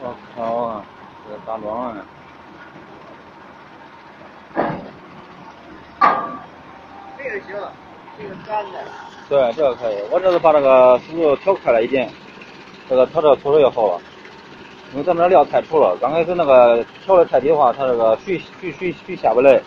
我靠！这个打桩啊！这个行，这个干的。对，这个可以。我这是把这个速度调快了一点，这个它这个水就好了。因为咱们这料太稠了，刚开始那个调的太低的话，它这个水水水水下不来。